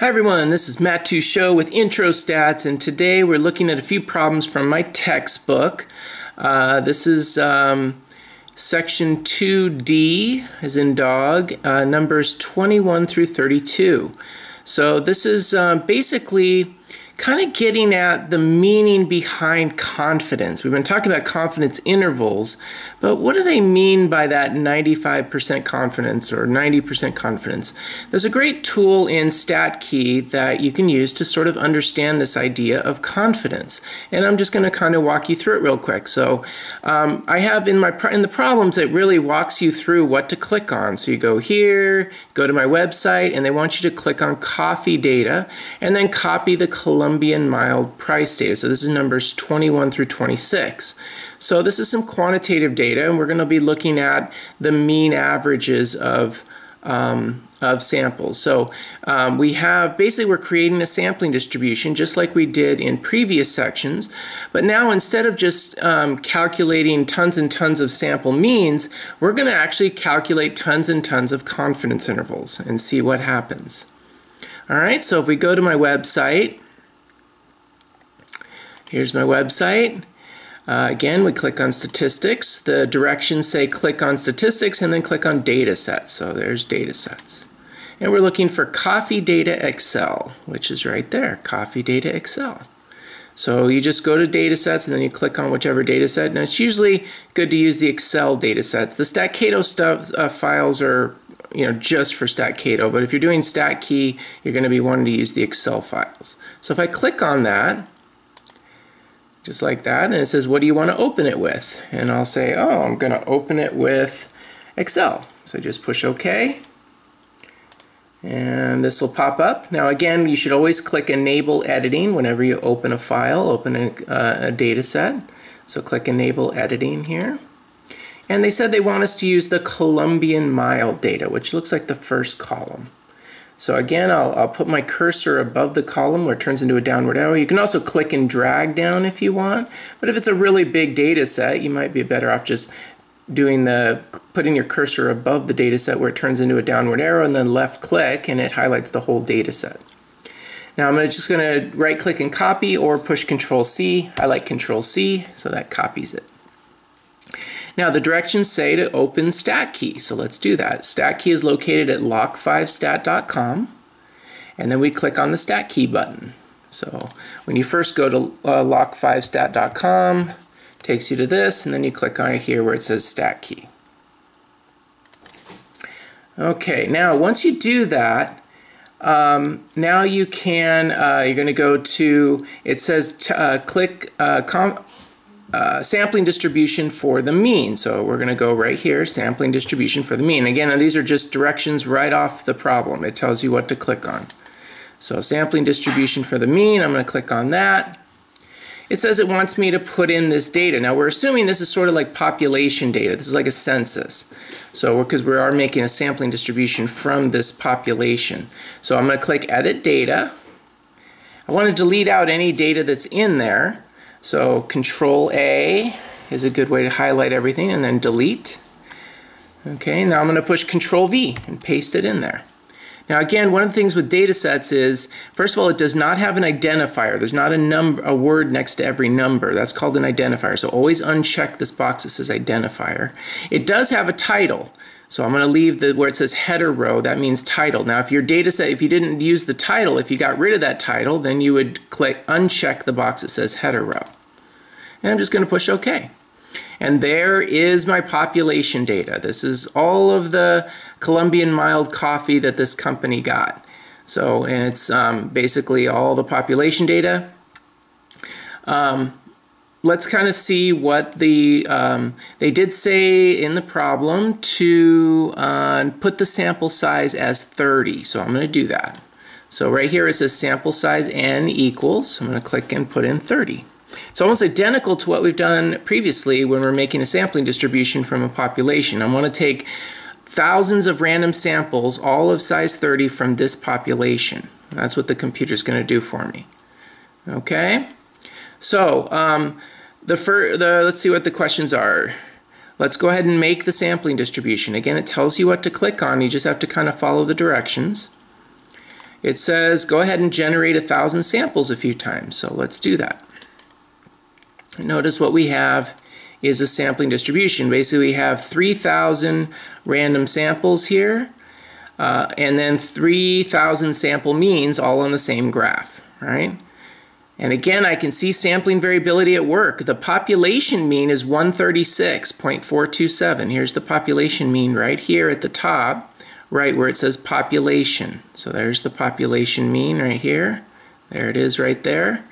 Hi everyone, this is Matt Teachout with Intro Stats, and today we're looking at a few problems from my textbook. Uh, this is um, section 2D, as in dog, uh, numbers 21 through 32. So this is uh, basically kind of getting at the meaning behind confidence. We've been talking about confidence intervals, but what do they mean by that 95% confidence or 90% confidence? There's a great tool in StatKey that you can use to sort of understand this idea of confidence. And I'm just going to kind of walk you through it real quick. So um, I have in my in the problems it really walks you through what to click on. So you go here, go to my website, and they want you to click on coffee data and then copy the Colombian mild price data. So this is numbers 21 through 26. So this is some quantitative data, and we're going to be looking at the mean averages of um, of samples. So um, we have basically we're creating a sampling distribution just like we did in previous sections, but now instead of just um, calculating tons and tons of sample means, we're going to actually calculate tons and tons of confidence intervals and see what happens. All right, so if we go to my website, here's my website. Uh, again, we click on statistics. The directions say click on statistics and then click on data sets. So there's data sets. And we're looking for coffee data Excel, which is right there, coffee data Excel. So you just go to data sets and then you click on whichever data set. Now it's usually good to use the Excel data sets. The Statcato stuff, uh, files are you know, just for Statcato, but if you're doing StatKey, you're going to be wanting to use the Excel files. So if I click on that, just like that. And it says, what do you want to open it with? And I'll say, oh, I'm going to open it with Excel. So just push OK. And this will pop up. Now again, you should always click Enable Editing whenever you open a file, open a, uh, a data set. So click Enable Editing here. And they said they want us to use the Colombian mild data, which looks like the first column. So again, I'll, I'll put my cursor above the column where it turns into a downward arrow. You can also click and drag down if you want, but if it's a really big data set, you might be better off just doing the putting your cursor above the data set where it turns into a downward arrow and then left click and it highlights the whole data set. Now I'm just going to right click and copy or push control C. I like control C so that copies it. Now the directions say to open StatKey, so let's do that. StatKey is located at lock5stat.com, and then we click on the StatKey button. So when you first go to uh, lock5stat.com, takes you to this, and then you click on it here where it says StatKey. Okay, now once you do that, um, now you can, uh, you're going to go to, it says uh, click uh, uh, sampling distribution for the mean. So we're going to go right here, sampling distribution for the mean. Again, these are just directions right off the problem. It tells you what to click on. So sampling distribution for the mean, I'm going to click on that. It says it wants me to put in this data. Now we're assuming this is sort of like population data. This is like a census. So because we are making a sampling distribution from this population. So I'm going to click edit data. I want to delete out any data that's in there. So Control A is a good way to highlight everything and then delete. Okay, now I'm going to push Control V and paste it in there. Now again, one of the things with data sets is, first of all, it does not have an identifier. There's not a number, a word next to every number. That's called an identifier. So always uncheck this box that says identifier. It does have a title. So I'm going to leave the where it says header row, that means title. Now if your data set, if you didn't use the title, if you got rid of that title, then you would click uncheck the box that says header row. And I'm just going to push OK. And there is my population data. This is all of the Colombian mild coffee that this company got. So and it's um, basically all the population data. Um, let's kind of see what the, um, they did say in the problem to uh, put the sample size as 30. So I'm going to do that. So right here it says sample size n equals, I'm going to click and put in 30. It's almost identical to what we've done previously when we're making a sampling distribution from a population. I want to take thousands of random samples, all of size 30 from this population. That's what the computer's going to do for me. Okay? So, um, the, fir the let's see what the questions are. Let's go ahead and make the sampling distribution. Again, it tells you what to click on. You just have to kind of follow the directions. it says go ahead and generate a thousand samples a few times. So let's do that. Notice what we have is a sampling distribution. Basically, we have 3,000 random samples here, uh, and then 3,000 sample means all on the same graph, right? And again, I can see sampling variability at work. The population mean is 136.427. Here's the population mean right here at the top right where it says population. So there's the population mean right here. There it is right there.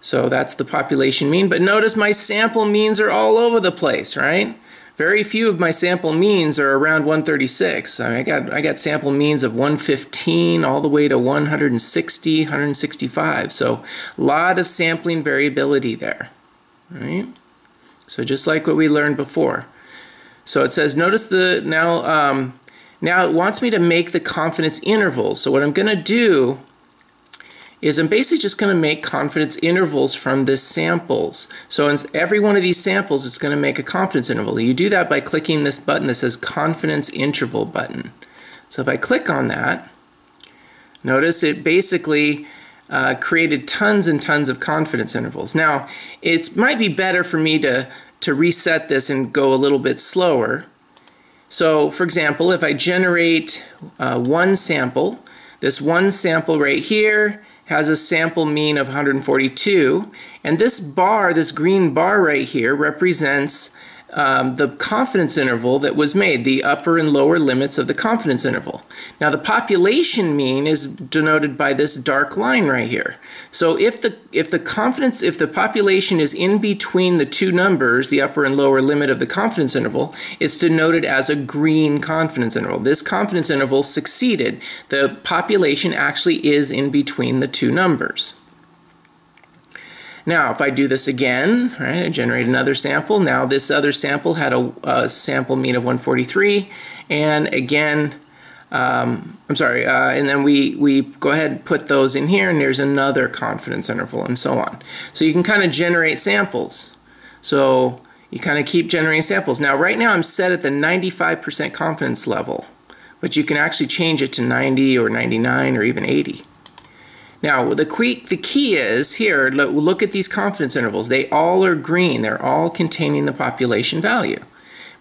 So that's the population mean. But notice my sample means are all over the place, right? Very few of my sample means are around 136. I, got I got sample means of 115 all the way to 160, 165. So a lot of sampling variability there, right? So just like what we learned before. So it says, notice the now um, now it wants me to make the confidence intervals. So what I'm going to do is I'm basically just going to make confidence intervals from this samples. So in every one of these samples, it's going to make a confidence interval. You do that by clicking this button that says confidence interval button. So if I click on that, notice it basically uh, created tons and tons of confidence intervals. Now, it might be better for me to, to reset this and go a little bit slower. So for example, if I generate uh, one sample, this one sample right here has a sample mean of 142, and this bar, this green bar right here, represents um, the confidence interval that was made, the upper and lower limits of the confidence interval. Now the population mean is denoted by this dark line right here. So if the if the confidence if the population is in between the two numbers, the upper and lower limit of the confidence interval, it's denoted as a green confidence interval. This confidence interval succeeded. The population actually is in between the two numbers. Now, if I do this again, right, I generate another sample. Now, this other sample had a, a sample mean of 143, and again, um, I'm sorry, uh, and then we, we go ahead and put those in here, and there's another confidence interval, and so on. So you can kind of generate samples. So you kind of keep generating samples. Now, right now, I'm set at the 95% confidence level, but you can actually change it to 90 or 99 or even 80. Now, the key, the key is here, look at these confidence intervals. They all are green. They're all containing the population value.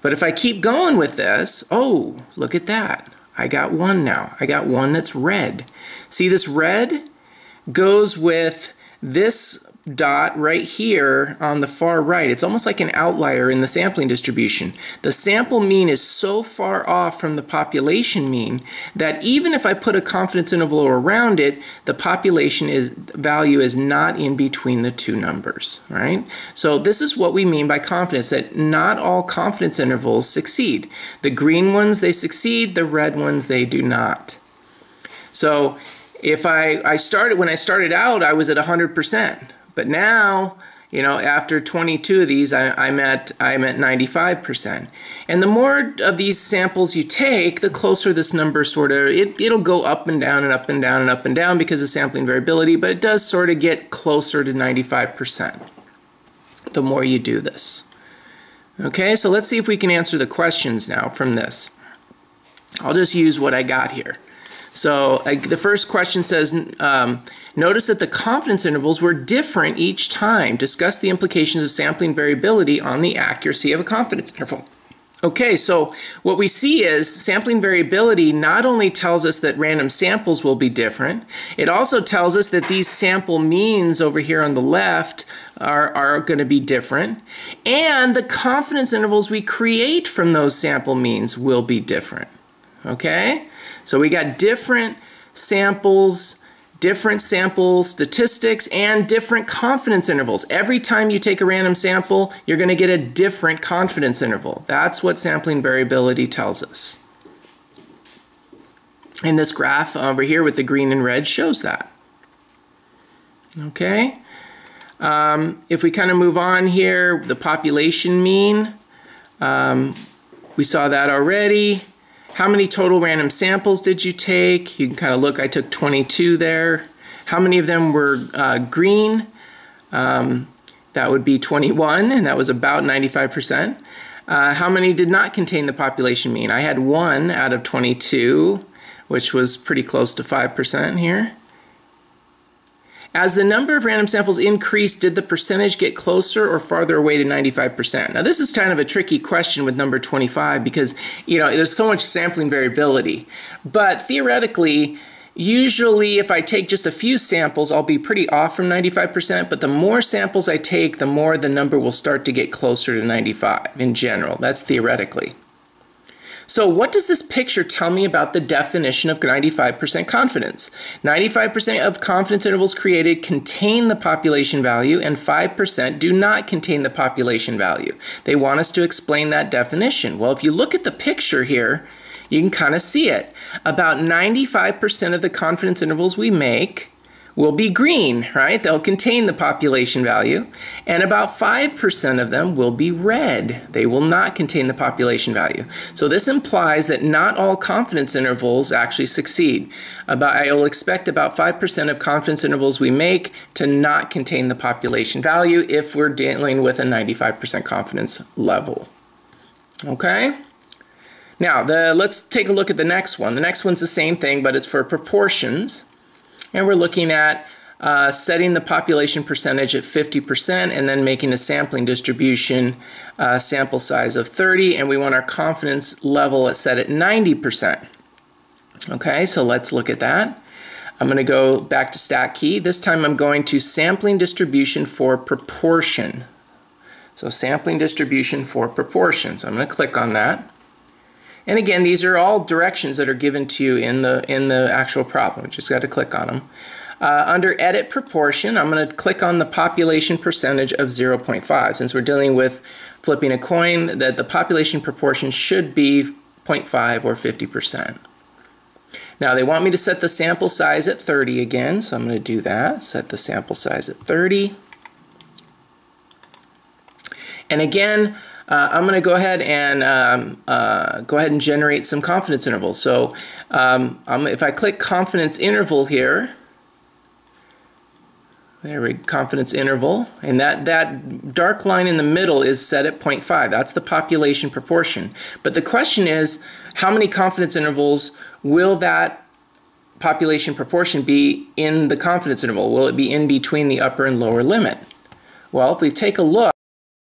But if I keep going with this, oh, look at that. I got one now. I got one that's red. See this red goes with this dot right here on the far right. It's almost like an outlier in the sampling distribution. The sample mean is so far off from the population mean that even if I put a confidence interval around it, the population is value is not in between the two numbers, right? So this is what we mean by confidence, that not all confidence intervals succeed. The green ones, they succeed, the red ones, they do not. So if I, I started, when I started out, I was at 100%. But now, you know, after 22 of these, I, am at I'm at 95%. And the more of these samples you take, the closer this number sort of it, it'll go up and down and up and down and up and down because of sampling variability, but it does sort of get closer to 95% the more you do this. Okay, so let's see if we can answer the questions now from this. I'll just use what I got here. So I, the first question says, um, notice that the confidence intervals were different each time. Discuss the implications of sampling variability on the accuracy of a confidence interval. Okay, so what we see is sampling variability not only tells us that random samples will be different, it also tells us that these sample means over here on the left are, are going to be different, and the confidence intervals we create from those sample means will be different. Okay? So we got different samples, different sample statistics, and different confidence intervals. Every time you take a random sample, you're going to get a different confidence interval. That's what sampling variability tells us. And this graph over here with the green and red shows that. Okay. Um, if we kind of move on here, the population mean, um, we saw that already. How many total random samples did you take? You can kind of look, I took 22 there. How many of them were uh, green? Um, that would be 21, and that was about 95%. Uh, how many did not contain the population mean? I had one out of 22, which was pretty close to 5% here. As the number of random samples increased, did the percentage get closer or farther away to 95%? Now this is kind of a tricky question with number 25 because you know there's so much sampling variability. But theoretically, usually if I take just a few samples, I'll be pretty off from 95%, but the more samples I take, the more the number will start to get closer to 95 in general. That's theoretically. So what does this picture tell me about the definition of 95% confidence? 95% of confidence intervals created contain the population value and 5% do not contain the population value. They want us to explain that definition. Well, if you look at the picture here, you can kind of see it. About 95% of the confidence intervals we make will be green, right? They'll contain the population value. And about 5% of them will be red. They will not contain the population value. So this implies that not all confidence intervals actually succeed. About, I will expect about 5% of confidence intervals we make to not contain the population value if we're dealing with a 95% confidence level. Okay? Now, the, let's take a look at the next one. The next one's the same thing, but it's for proportions. And we're looking at uh, setting the population percentage at 50% and then making a sampling distribution uh, sample size of 30 and we want our confidence level set at 90%. Okay, so let's look at that. I'm going to go back to StatKey. This time I'm going to sampling distribution for proportion. So sampling distribution for proportions. I'm going to click on that. And again, these are all directions that are given to you in the, in the actual problem. Just got to click on them. Uh, under Edit Proportion, I'm going to click on the population percentage of 0.5. Since we're dealing with flipping a coin, that the population proportion should be 0.5 or 50%. Now they want me to set the sample size at 30 again, so I'm going to do that. Set the sample size at 30. And again, uh, I'm going to go ahead and um, uh, go ahead and generate some confidence intervals. So um, if I click confidence interval here, there we confidence interval, and that, that dark line in the middle is set at 0.5. That's the population proportion. But the question is, how many confidence intervals will that population proportion be in the confidence interval? Will it be in between the upper and lower limit? Well, if we take a look,